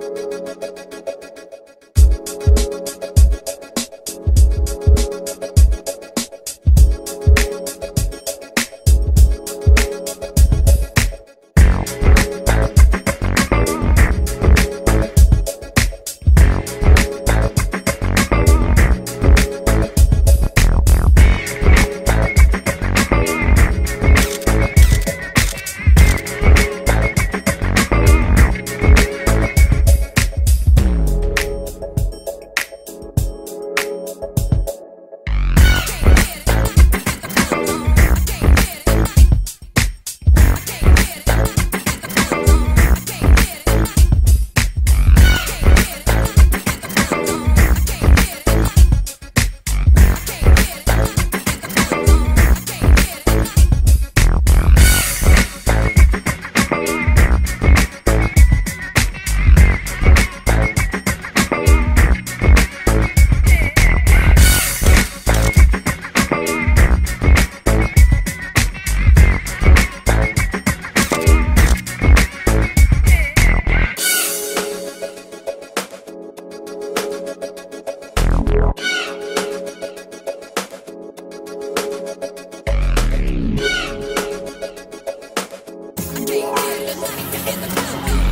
ななななな。Mirage.